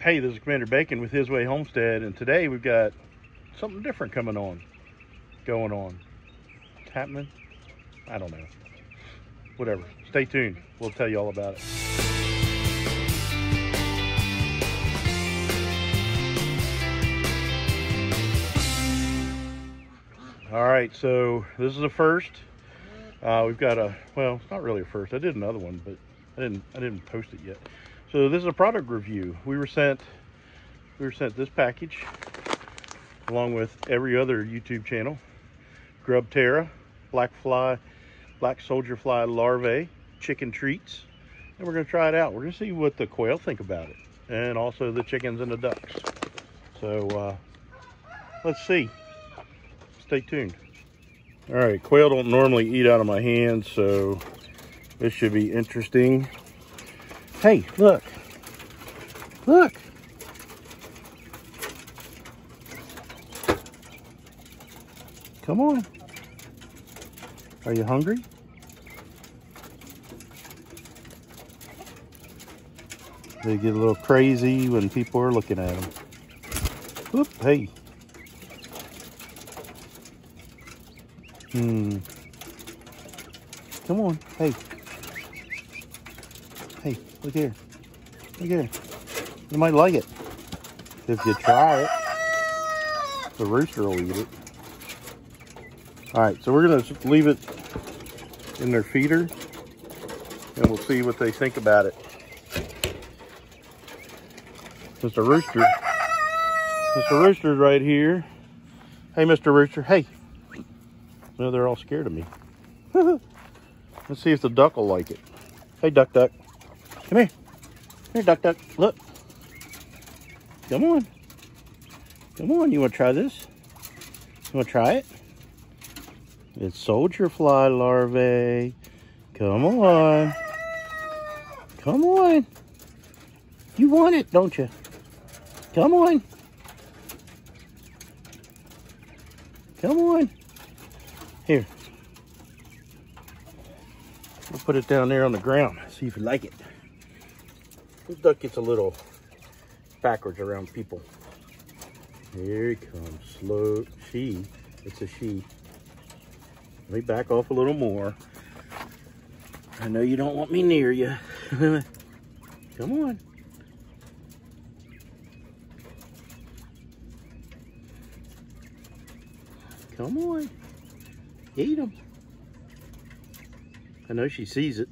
Hey, this is Commander Bacon with His Way Homestead, and today we've got something different coming on, going on. What's happening? I don't know. Whatever. Stay tuned. We'll tell you all about it. All right, so this is a first. Uh, we've got a well, it's not really a first. I did another one, but I didn't I didn't post it yet. So this is a product review. We were sent we were sent this package along with every other YouTube channel. Grub Terra, black fly, black soldier fly larvae, chicken treats. And we're gonna try it out. We're gonna see what the quail think about it. And also the chickens and the ducks. So uh, let's see. Stay tuned. All right, quail don't normally eat out of my hands, so this should be interesting. Hey, look. Look. Come on. Are you hungry? They get a little crazy when people are looking at them. Whoop, hey. Hmm. Come on, hey. Hey, look here. Look here. You might like it. If you try it. The rooster will eat it. All right, so we're gonna leave it in their feeder and we'll see what they think about it. Mr. Rooster, Mr. Rooster's right here. Hey, Mr. Rooster, hey. No, they're all scared of me. Let's see if the duck will like it. Hey, duck, duck. Come here. Here, duck, duck. Look. Come on. Come on. You want to try this? You want to try it? It's soldier fly larvae. Come on. Come on. You want it, don't you? Come on. Come on. Here. We'll put it down there on the ground. See if you like it. This duck gets a little backwards around people. Here he comes. Slow. She. It's a she. Let me back off a little more. I know you don't want me near you. Come on. Come on. Eat them. I know she sees it.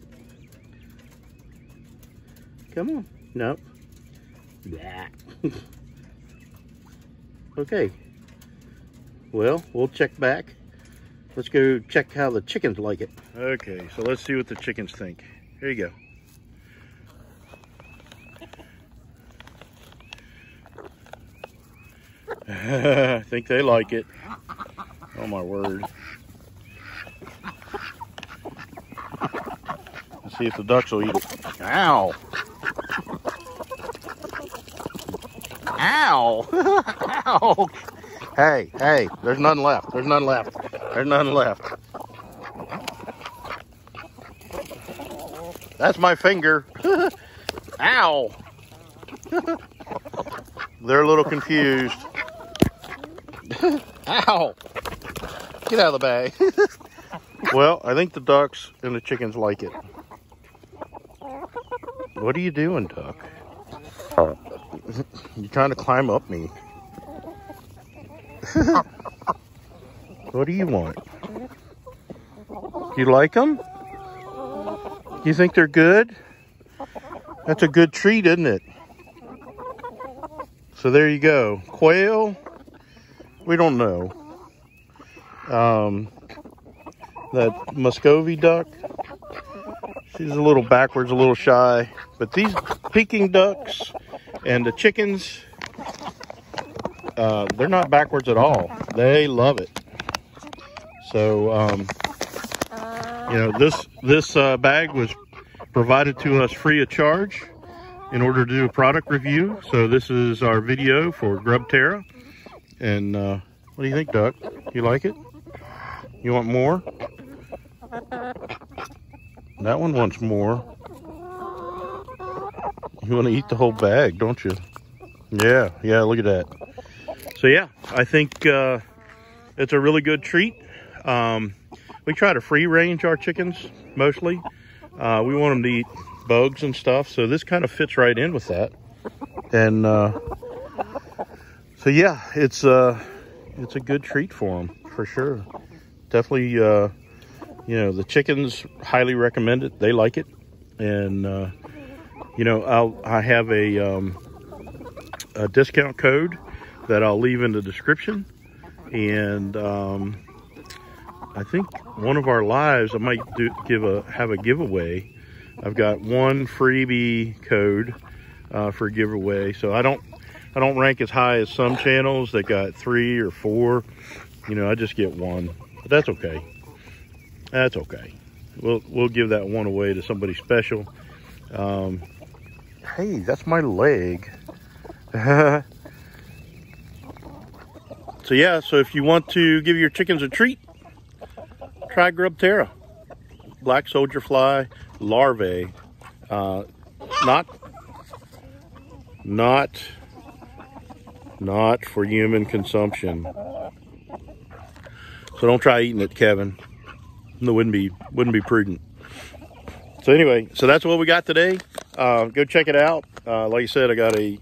Come on. Nope. Yeah. okay. Well, we'll check back. Let's go check how the chickens like it. Okay, so let's see what the chickens think. Here you go. I think they like it. Oh my word. Let's see if the ducks will eat it. Ow! Ow! Ow! Hey, hey, there's none left. There's none left. There's none left. That's my finger. Ow! They're a little confused. Ow! Get out of the bag. well, I think the ducks and the chickens like it. What are you doing, duck? You're trying to climb up me. what do you want? You like them? You think they're good? That's a good treat, isn't it? So there you go. Quail, we don't know. Um, that Muscovy duck, she's a little backwards, a little shy. But these Peking ducks and the chickens, uh, they're not backwards at all. They love it. So, um, you know, this, this uh, bag was provided to us free of charge in order to do a product review. So this is our video for Grub Terra. And uh, what do you think, Duck? You like it? You want more? That one wants more. You want to eat the whole bag, don't you? Yeah, yeah, look at that. So yeah, I think uh, it's a really good treat. Um, we try to free range our chickens mostly. Uh, we want them to eat bugs and stuff, so this kind of fits right in with that. And uh, so yeah, it's uh, it's a good treat for them for sure. Definitely, uh, you know, the chickens highly recommend it. They like it, and uh, you know, I'll I have a um, a discount code that I'll leave in the description. And um, I think one of our lives, I might do, give a have a giveaway. I've got one freebie code uh, for giveaway. So I don't I don't rank as high as some channels that got three or four. You know, I just get one, but that's okay. That's okay. We'll we'll give that one away to somebody special. Um, hey, that's my leg. so yeah, so if you want to give your chickens a treat, try Grubterra. Black soldier fly larvae. Uh, not, not, not for human consumption. So don't try eating it, Kevin. It wouldn't be wouldn't be prudent. So anyway, so that's what we got today. Uh, go check it out. Uh, like I said, I got a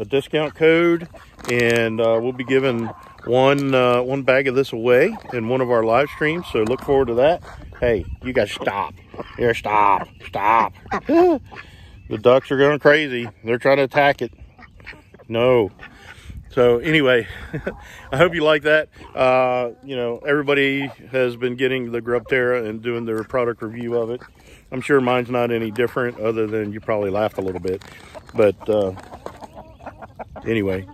a discount code and uh, we'll be giving one uh, one bag of this away in one of our live streams so look forward to that. Hey you guys stop. Here stop. Stop. The ducks are going crazy. They're trying to attack it. No. So anyway i hope you like that. Uh, you know everybody has been getting the grubterra and doing their product review of it i'm sure mine's not any different other than you probably laughed a little bit but uh, Anyway,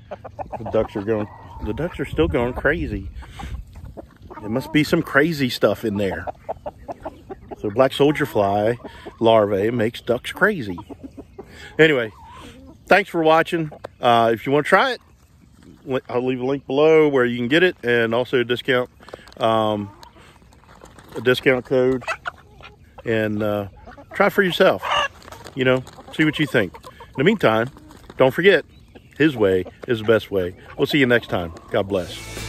the ducks are going, the ducks are still going crazy. There must be some crazy stuff in there. So black soldier fly larvae makes ducks crazy. Anyway, thanks for watching. Uh, if you want to try it, I'll leave a link below where you can get it and also a discount, um, a discount code and uh, try for yourself. You know, see what you think. In the meantime, don't forget, his way is the best way. We'll see you next time. God bless.